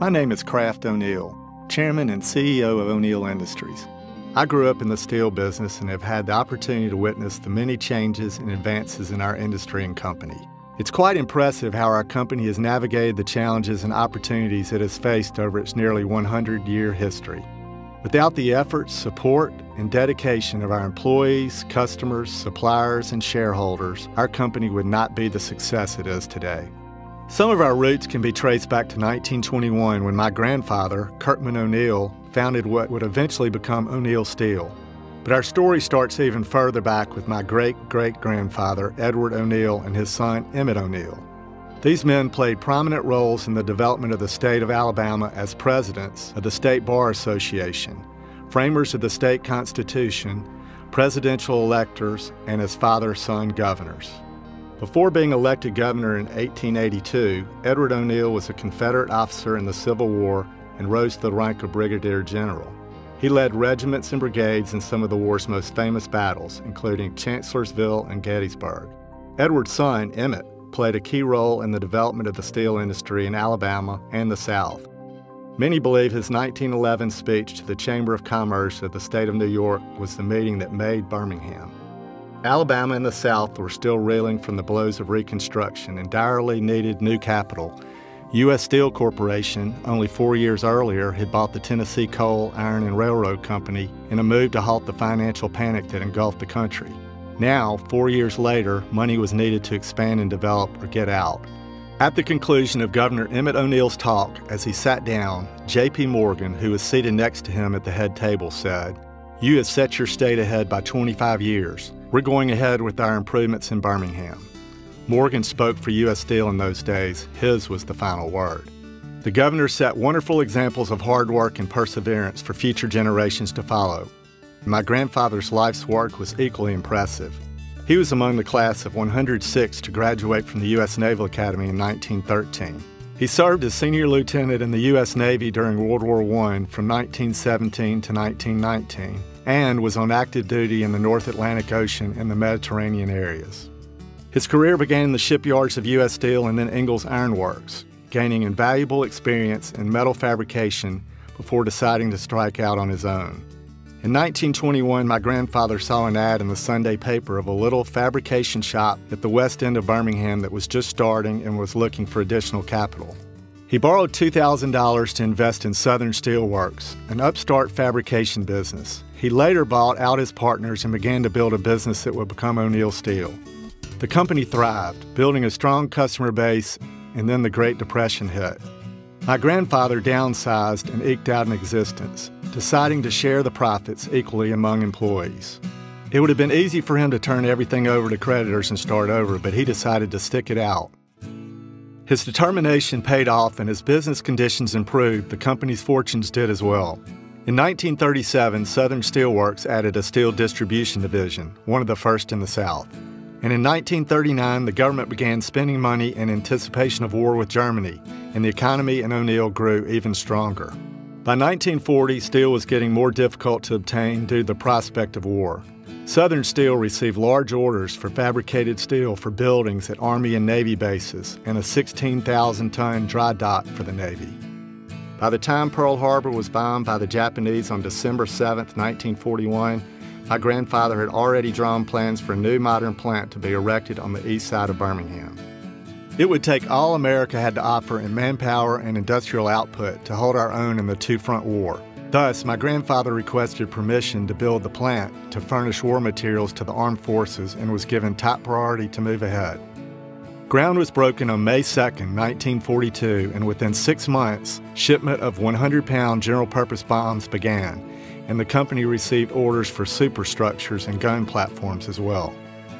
My name is Craft O'Neal, Chairman and CEO of O'Neal Industries. I grew up in the steel business and have had the opportunity to witness the many changes and advances in our industry and company. It's quite impressive how our company has navigated the challenges and opportunities it has faced over its nearly 100 year history. Without the efforts, support, and dedication of our employees, customers, suppliers, and shareholders, our company would not be the success it is today. Some of our roots can be traced back to 1921 when my grandfather, Kirkman O'Neal, founded what would eventually become O'Neal Steel. But our story starts even further back with my great great grandfather, Edward O'Neal, and his son, Emmett O'Neal. These men played prominent roles in the development of the state of Alabama as presidents of the State Bar Association, framers of the state constitution, presidential electors, and as father son governors. Before being elected governor in 1882, Edward O'Neal was a Confederate officer in the Civil War and rose to the rank of brigadier general. He led regiments and brigades in some of the war's most famous battles, including Chancellorsville and Gettysburg. Edward's son, Emmett, played a key role in the development of the steel industry in Alabama and the South. Many believe his 1911 speech to the Chamber of Commerce of the state of New York was the meeting that made Birmingham. Alabama and the South were still reeling from the blows of Reconstruction and direly needed new capital U.S. Steel Corporation, only four years earlier, had bought the Tennessee Coal, Iron, and Railroad Company in a move to halt the financial panic that engulfed the country. Now, four years later, money was needed to expand and develop or get out. At the conclusion of Governor Emmett O'Neal's talk, as he sat down, J.P. Morgan, who was seated next to him at the head table, said, You have set your state ahead by 25 years. We're going ahead with our improvements in Birmingham. Morgan spoke for U.S. Steel in those days. His was the final word. The governor set wonderful examples of hard work and perseverance for future generations to follow. My grandfather's life's work was equally impressive. He was among the class of 106 to graduate from the U.S. Naval Academy in 1913. He served as senior lieutenant in the U.S. Navy during World War I from 1917 to 1919 and was on active duty in the North Atlantic Ocean and the Mediterranean areas. His career began in the shipyards of U.S. Steel and then Ingalls Iron Works, gaining invaluable experience in metal fabrication before deciding to strike out on his own. In 1921, my grandfather saw an ad in the Sunday paper of a little fabrication shop at the west end of Birmingham that was just starting and was looking for additional capital. He borrowed $2,000 to invest in Southern Steel Works, an upstart fabrication business. He later bought out his partners and began to build a business that would become O'Neal Steel. The company thrived, building a strong customer base, and then the Great Depression hit. My grandfather downsized and eked out an existence, deciding to share the profits equally among employees. It would have been easy for him to turn everything over to creditors and start over, but he decided to stick it out. His determination paid off, and as business conditions improved, the company's fortunes did as well. In 1937, Southern Steel Works added a steel distribution division, one of the first in the South. And in 1939, the government began spending money in anticipation of war with Germany, and the economy in O'Neal grew even stronger. By 1940, steel was getting more difficult to obtain due to the prospect of war. Southern Steel received large orders for fabricated steel for buildings at Army and Navy bases and a 16,000 ton dry dock for the Navy. By the time Pearl Harbor was bombed by the Japanese on December 7, 1941, my grandfather had already drawn plans for a new modern plant to be erected on the east side of Birmingham. It would take all America had to offer in manpower and industrial output to hold our own in the two front war. Thus, my grandfather requested permission to build the plant to furnish war materials to the armed forces and was given top priority to move ahead. Ground was broken on May 2, 1942, and within six months, shipment of 100 pound general purpose bombs began, and the company received orders for superstructures and gun platforms as well.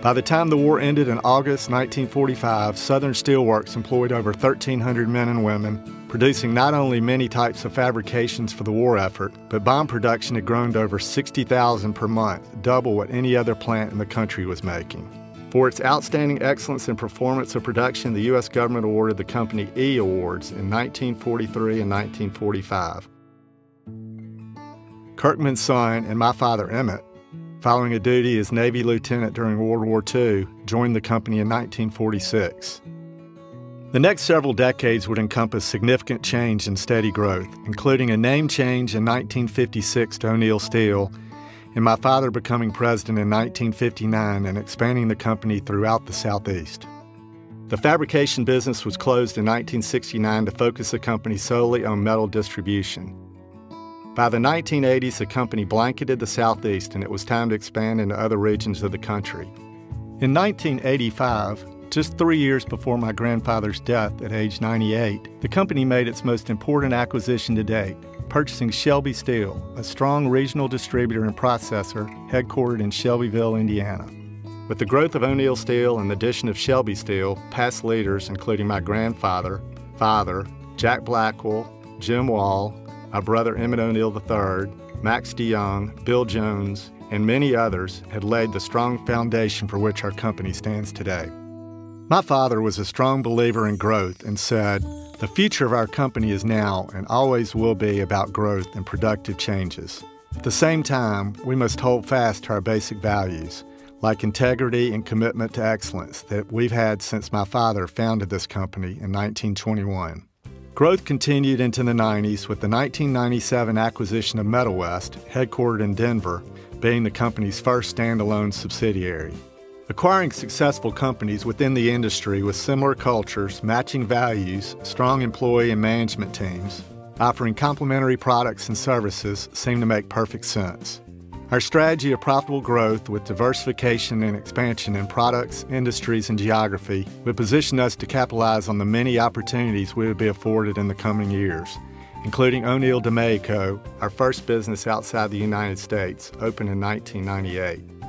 By the time the war ended in August 1945, Southern Steel Works employed over 1,300 men and women, producing not only many types of fabrications for the war effort, but bomb production had grown to over 60,000 per month, double what any other plant in the country was making. For its outstanding excellence in performance of production, the U.S. government awarded the company E Awards in 1943 and 1945. Kirkman's son and my father Emmett, following a duty as Navy lieutenant during World War II, joined the company in 1946. The next several decades would encompass significant change and steady growth, including a name change in 1956 to O'Neal Steel, and my father becoming president in 1959 and expanding the company throughout the Southeast. The fabrication business was closed in 1969 to focus the company solely on metal distribution. By the 1980s, the company blanketed the Southeast and it was time to expand into other regions of the country. In 1985, just three years before my grandfather's death at age 98, the company made its most important acquisition to date, purchasing Shelby Steel, a strong regional distributor and processor headquartered in Shelbyville, Indiana. With the growth of O'Neal Steel and the addition of Shelby Steel, past leaders, including my grandfather, father, Jack Blackwell, Jim Wall, my brother Emmett O'Neal III, Max DeYoung, Bill Jones, and many others had laid the strong foundation for which our company stands today. My father was a strong believer in growth and said, The future of our company is now and always will be about growth and productive changes. At the same time, we must hold fast to our basic values like integrity and commitment to excellence that we've had since my father founded this company in 1921. Growth continued into the 90s with the 1997 acquisition of Metal West, headquartered in Denver, being the company's first standalone subsidiary. Acquiring successful companies within the industry with similar cultures, matching values, strong employee and management teams, offering complementary products and services seem to make perfect sense. Our strategy of profitable growth with diversification and expansion in products, industries, and geography would position us to capitalize on the many opportunities we would be afforded in the coming years, including O'Neal DeMeco, our first business outside the United States, opened in 1998.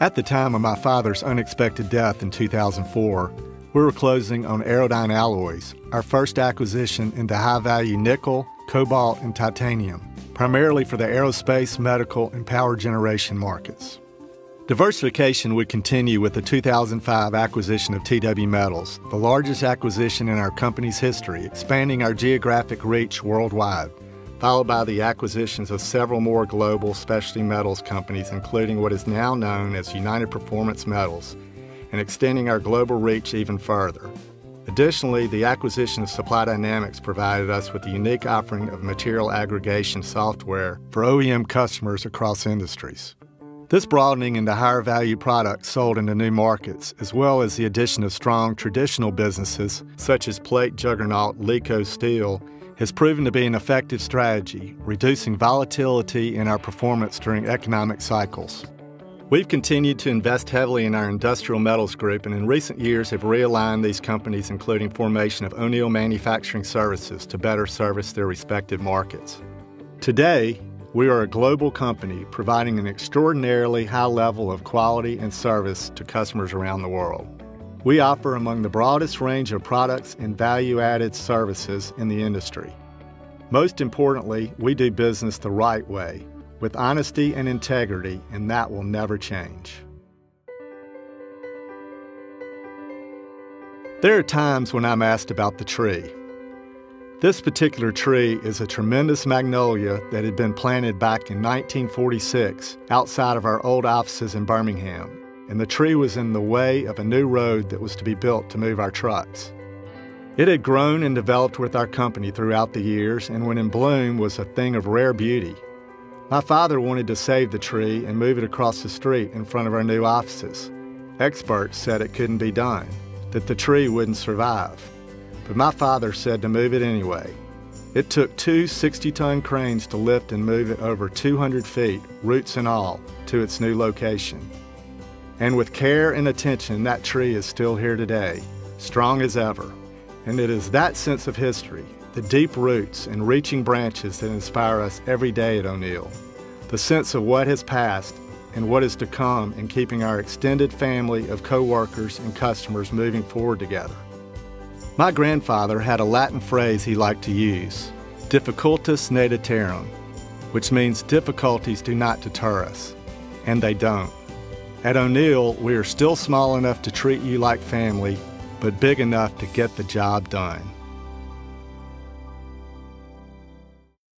At the time of my father's unexpected death in 2004, we were closing on Aerodyne Alloys, our first acquisition into high value nickel, cobalt, and titanium primarily for the aerospace, medical, and power generation markets. Diversification would continue with the 2005 acquisition of TW Metals, the largest acquisition in our company's history, expanding our geographic reach worldwide, followed by the acquisitions of several more global specialty metals companies, including what is now known as United Performance Metals, and extending our global reach even further. Additionally, the acquisition of Supply Dynamics provided us with a unique offering of material aggregation software for OEM customers across industries. This broadening into higher value products sold into new markets, as well as the addition of strong traditional businesses such as plate juggernaut Leeco Steel, has proven to be an effective strategy, reducing volatility in our performance during economic cycles. We've continued to invest heavily in our industrial metals group and in recent years have realigned these companies, including formation of O'Neal Manufacturing Services, to better service their respective markets. Today, we are a global company providing an extraordinarily high level of quality and service to customers around the world. We offer among the broadest range of products and value added services in the industry. Most importantly, we do business the right way with honesty and integrity, and that will never change. There are times when I'm asked about the tree. This particular tree is a tremendous magnolia that had been planted back in 1946 outside of our old offices in Birmingham, and the tree was in the way of a new road that was to be built to move our trucks. It had grown and developed with our company throughout the years, and when in bloom was a thing of rare beauty. My father wanted to save the tree and move it across the street in front of our new offices. Experts said it couldn't be done, that the tree wouldn't survive. But my father said to move it anyway. It took two 60 ton cranes to lift and move it over 200 feet, roots and all, to its new location. And with care and attention, that tree is still here today, strong as ever. And it is that sense of history, the deep roots and reaching branches that inspire us every day at O'Neal. the sense of what has passed and what is to come in keeping our extended family of co-workers and customers moving forward together. My grandfather had a Latin phrase he liked to use, difficultas ne deterrem, which means difficulties do not deter us, and they don't. At O'Neal, we are still small enough to treat you like family, but big enough to get the job done.